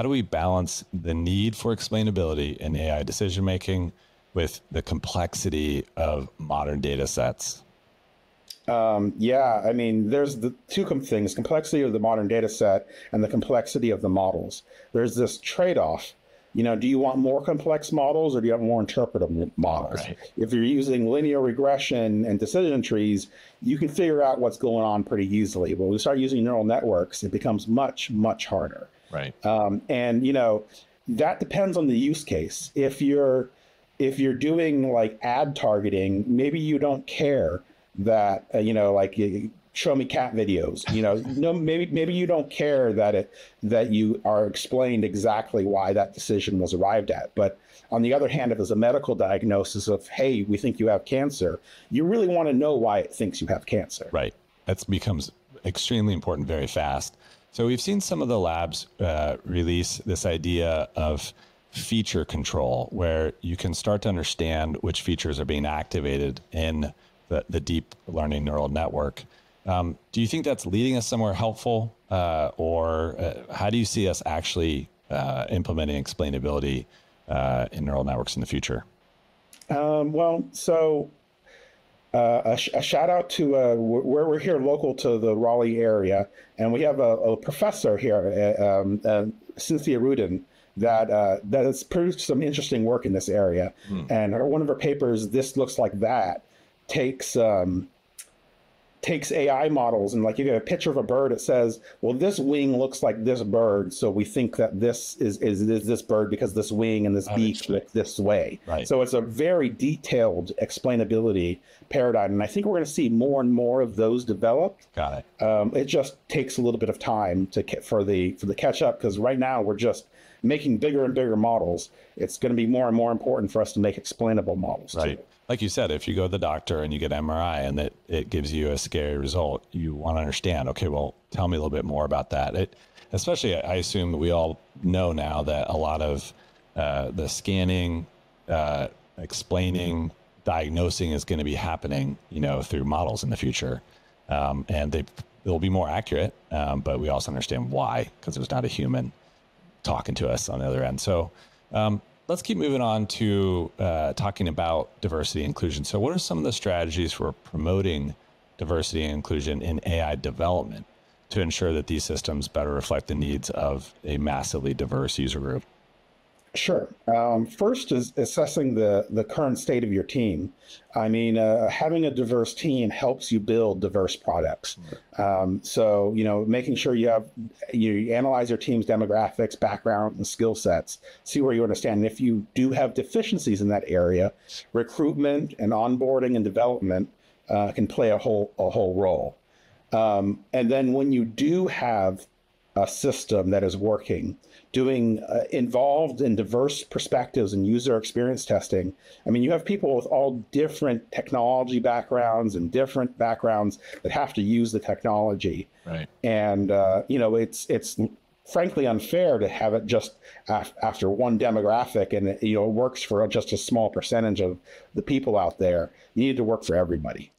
how do we balance the need for explainability in AI decision making with the complexity of modern data sets? Um, yeah, I mean, there's the two com- things complexity of the modern data set and the complexity of the models. There's this trade off. You know, do you want more complex models or do you want more interpretive models? Right. If you're using linear regression and decision trees, you can figure out what's going on pretty easily. But when we start using neural networks, it becomes much, much harder. Right. Um, and, you know, that depends on the use case. If you're if you're doing like ad targeting, maybe you don't care that uh, you know like show me cat videos you know? No maybe maybe you don't care that it that you are explained exactly why that decision was arrived at. But on the other hand if it's a medical diagnosis of hey we think you have cancer you really want to know why it thinks you have cancer. Right. That becomes extremely important very fast. So we've seen some of the labs uh, release this idea of feature control where you can start to understand which features are being activated in the, the deep learning neural network. Um, do you think that's leading us somewhere helpful, uh, or uh, how do you see us actually uh, implementing explainability uh, in neural networks in the future? Um, well, so uh, a, sh- a, shout out to uh, where we're here local to the Raleigh area, and we have a, a professor here, um, Cynthia Rudin, that uh, that has produced some interesting work in this area. Hmm. And her, one of her papers, "This Looks Like That," takes um, takes AI models and like you get a picture of a bird, it says, well, this wing looks like this bird, so we think that this is is, is this bird because this wing and this beak look this way. Right. So it's a very detailed explainability paradigm, and I think we're going to see more and more of those developed. Got it. Um, it just takes a little bit of time to for the for the catch up because right now we're just making bigger and bigger models. It's going to be more and more important for us to make explainable models. Right. Too like you said, if you go to the doctor and you get MRI and it, it gives you a scary result, you want to understand, okay, well, tell me a little bit more about that. It, especially, I assume we all know now that a lot of uh, the scanning, uh, explaining, diagnosing is going to be happening, you know, through models in the future. Um, and they, they'll be more accurate, um, but we also understand why, because there's not a human talking to us on the other end. So, um, let's keep moving on to uh, talking about diversity inclusion. So, what are some of the strategies for promoting diversity and inclusion in AI development to ensure that these systems better reflect the needs of a massively diverse user group? Sure. Um, first is assessing the the current state of your team. I mean, uh, having a diverse team helps you build diverse products. Um, so you know, making sure you have you analyze your team's demographics, background, and skill sets. See where you understand. And if you do have deficiencies in that area, recruitment and onboarding and development uh, can play a whole a whole role. Um, and then when you do have a system that is working, doing uh, involved in diverse perspectives and user experience testing. I mean, you have people with all different technology backgrounds and different backgrounds that have to use the technology. Right. And uh, you know, it's it's frankly unfair to have it just af- after one demographic and it, you know it works for just a small percentage of the people out there. You need to work for everybody.